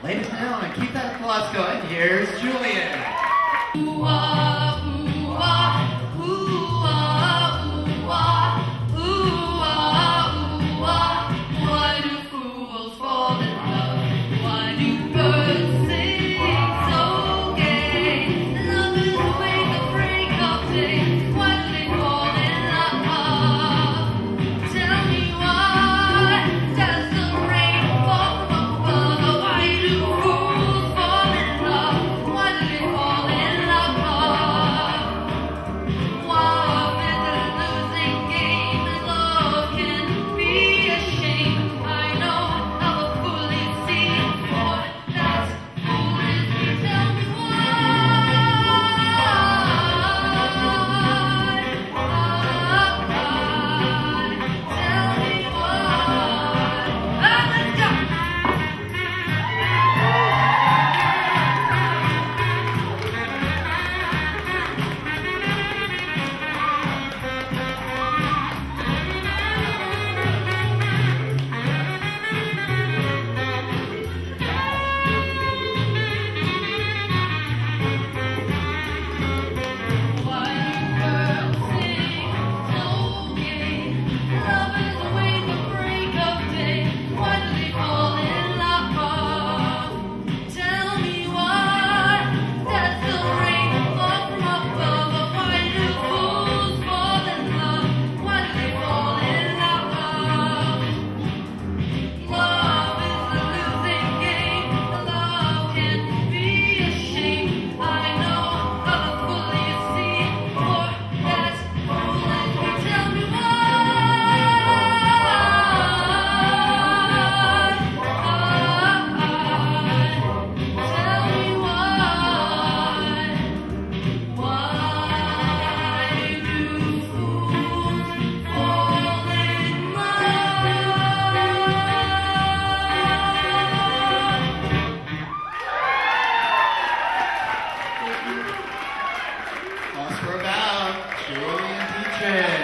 Ladies and gentlemen, keep that applause going. Here's Julian. Okay.